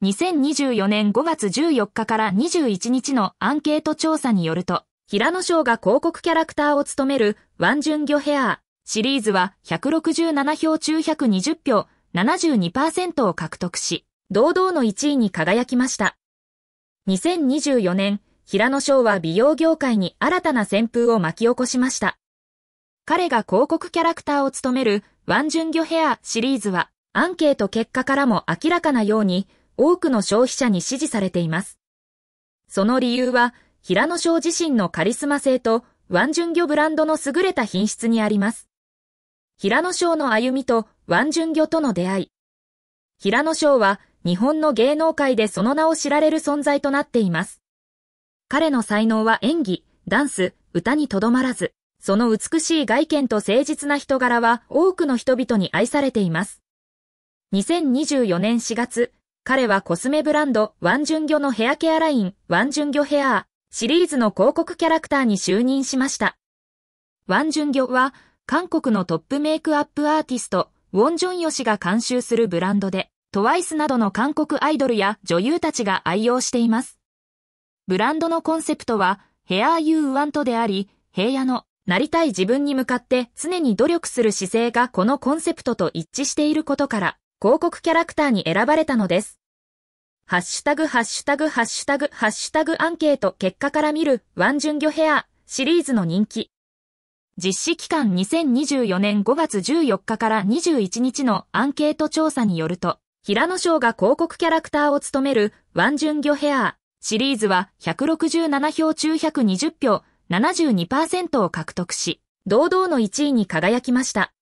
2024年5月14日から21日のアンケート調査によると、平野翔が広告キャラクターを務めるワンジュンギョヘアシリーズは167票中120票72%を獲得し、堂々の1位に輝きました。2024年、平野翔は美容業界に新たな旋風を巻き起こしました。彼が広告キャラクターを務めるワンジュンギョヘアシリーズは、アンケート結果からも明らかなように、多くの消費者に支持されています。その理由は、平野翔自身のカリスマ性と、ワンジュンギョブランドの優れた品質にあります。平野翔の歩みとワンジュンギョとの出会い。平野翔は日本の芸能界でその名を知られる存在となっています。彼の才能は演技、ダンス、歌にとどまらず、その美しい外見と誠実な人柄は多くの人々に愛されています。2024年4月、彼はコスメブランドワンジュンギョのヘアケアラインワンジュンギョヘアーシリーズの広告キャラクターに就任しました。ワンジュンギョは韓国のトップメイクアップアーティストウォンジョンヨ氏が監修するブランドで、トワイスなどの韓国アイドルや女優たちが愛用しています。ブランドのコンセプトは、 Hair You Want であり、平野のなりたい自分に向かって常に努力する姿勢がこのコンセプトと一致していることから、広告キャラクターに選ばれたのです。ハッシュタグハッシュタグハッシュタグハッシュタグアンケート結果から見るワンジュンギョヘアシリーズの人気。実施期間2024年5月14日から21日のアンケート調査によると、平野翔が広告キャラクターを務めるワンジュンギョヘアシリーズは167票中120票72%を獲得し、堂々の1位に輝きました。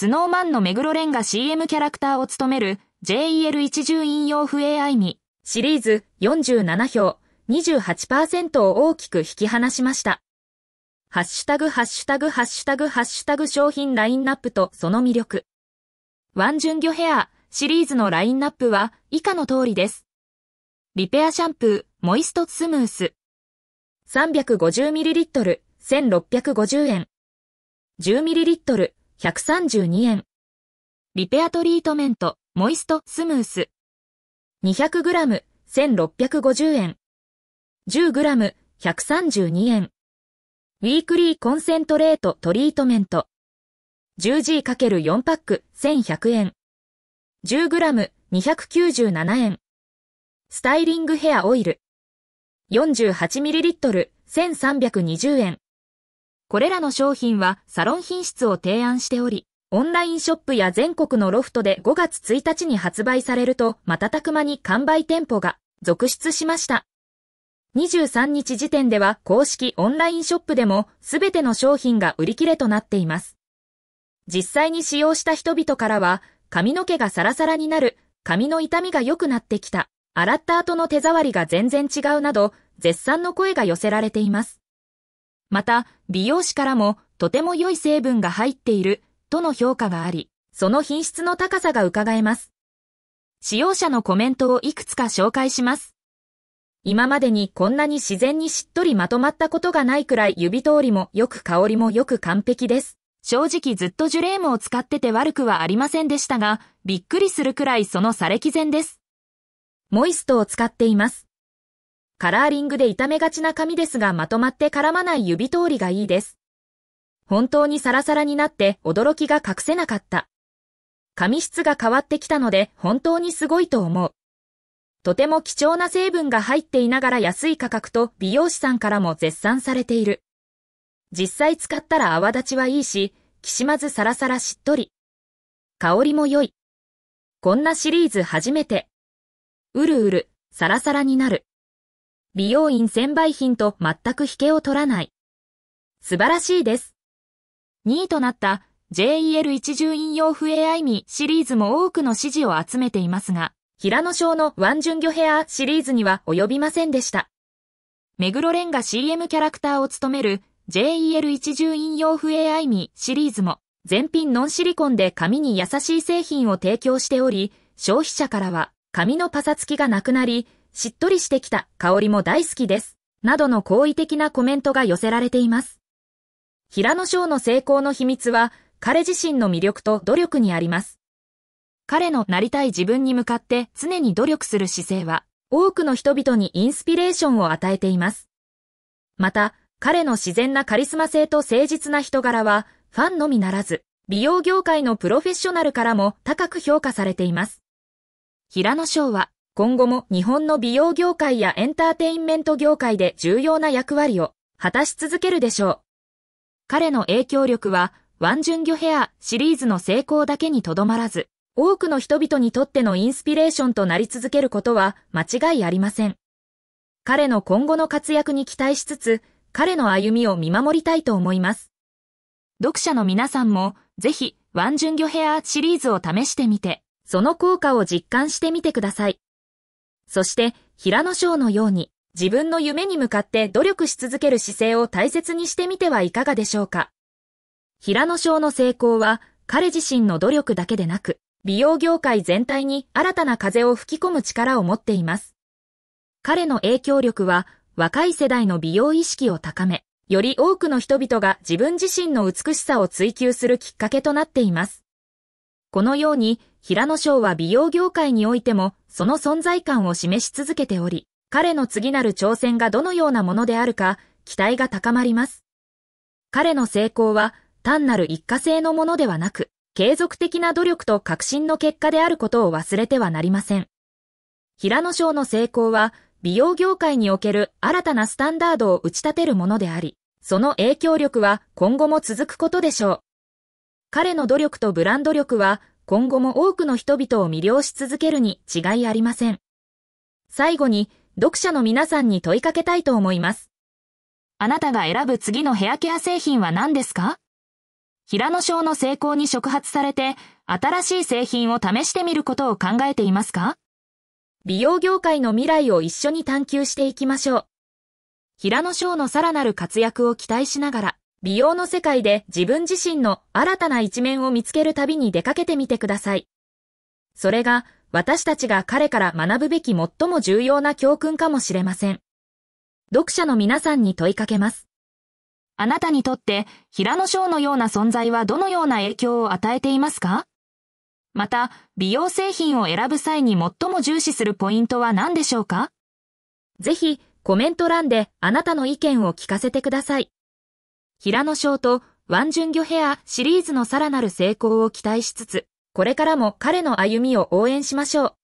スノーマンの目黒蓮が CM キャラクターを務める JEL 一重引用不 AI ミシリーズ47票28%を大きく引き離しました。ハッシュタグハッシュタグハッシュタグハッシュタグ商品ラインナップとその魅力。ワンジュンギョヘアシリーズのラインナップは以下の通りです。リペアシャンプー、モイストスムース。350ml、1650円。10ml、132円。リペアトリートメント、モイストスムース。200g、1650円。10g、132円。ウィークリーコンセントレートトリートメント。10G×4 パック1100円。10g 297円。スタイリングヘアオイル。48ml 1320円。これらの商品はサロン品質を提案しており、オンラインショップや全国のロフトで5月1日に発売されると瞬く間に完売店舗が続出しました。23日時点では公式オンラインショップでもすべての商品が売り切れとなっています。実際に使用した人々からは髪の毛がサラサラになる、髪の痛みが良くなってきた、洗った後の手触りが全然違うなど、絶賛の声が寄せられています。また、美容師からも、とても良い成分が入っている、との評価があり、その品質の高さが伺えます。使用者のコメントをいくつか紹介します。今までにこんなに自然にしっとりまとまったことがないくらい指通りもよく香りもよく完璧です。正直ずっとジュレームを使ってて悪くはありませんでしたが、びっくりするくらいそのされき然です。モイストを使っています。カラーリングで傷めがちな髪ですがまとまって絡まない指通りがいいです。本当にサラサラになって驚きが隠せなかった。髪質が変わってきたので本当にすごいと思う。とても貴重な成分が入っていながら安い価格と美容師さんからも絶賛されている。実際使ったら泡立ちはいいし、きしまずサラサラしっとり。香りも良い。こんなシリーズ初めて。うるうる、サラサラになる。美容院専売品と全く引けを取らない。素晴らしいです。2位となった JEL 一重引用不 AI ミシリーズも多くの支持を集めていますが、平野翔のワンジュンギョヘアシリーズには及びませんでした。目黒蓮が CM キャラクターを務める JEL 一重引用不 AI ミシリーズも全品ノンシリコンで髪に優しい製品を提供しており、消費者からは髪のパサつきがなくなり、しっとりしてきた香りも大好きです。などの好意的なコメントが寄せられています。平野翔の成功の秘密は彼自身の魅力と努力にあります。彼のなりたい自分に向かって常に努力する姿勢は、多くの人々にインスピレーションを与えています。また、彼の自然なカリスマ性と誠実な人柄は、ファンのみならず、美容業界のプロフェッショナルからも高く評価されています。平野翔は、今後も日本の美容業界やエンターテインメント業界で重要な役割を果たし続けるでしょう。彼の影響力は、ワンジュンギョヘアシリーズの成功だけにとどまらず、多くの人々にとってのインスピレーションとなり続けることは間違いありません。彼の今後の活躍に期待しつつ、彼の歩みを見守りたいと思います。読者の皆さんも、ぜひ、ワンジュンギョヘアシリーズを試してみて、その効果を実感してみてください。そして、平野翔のように、自分の夢に向かって努力し続ける姿勢を大切にしてみてはいかがでしょうか。平野翔の成功は彼自身の努力だけでなく、美容業界全体に新たな風を吹き込む力を持っています。彼の影響力は若い世代の美容意識を高め、より多くの人々が自分自身の美しさを追求するきっかけとなっています。このように、平野翔は美容業界においても、その存在感を示し続けており、彼の次なる挑戦がどのようなものであるか、期待が高まります。彼の成功は単なる一過性のものではなく、継続的な努力と革新の結果であることを忘れてはなりません。平野翔の成功は、美容業界における新たなスタンダードを打ち立てるものであり、その影響力は今後も続くことでしょう。彼の努力とブランド力は今後も多くの人々を魅了し続けるに違いありません。最後に読者の皆さんに問いかけたいと思います。あなたが選ぶ次のヘアケア製品は何ですか？平野翔の成功に触発されて、新しい製品を試してみることを考えていますか？美容業界の未来を一緒に探求していきましょう。平野翔のさらなる活躍を期待しながら、美容の世界で自分自身の新たな一面を見つける旅に出かけてみてください。それが私たちが彼から学ぶべき最も重要な教訓かもしれません。読者の皆さんに問いかけます。あなたにとって平野翔のような存在はどのような影響を与えていますか？また、美容製品を選ぶ際に最も重視するポイントは何でしょうか？ぜひ、コメント欄であなたの意見を聞かせてください。平野翔とワンジュンギョヘアシリーズのさらなる成功を期待しつつ、これからも彼の歩みを応援しましょう。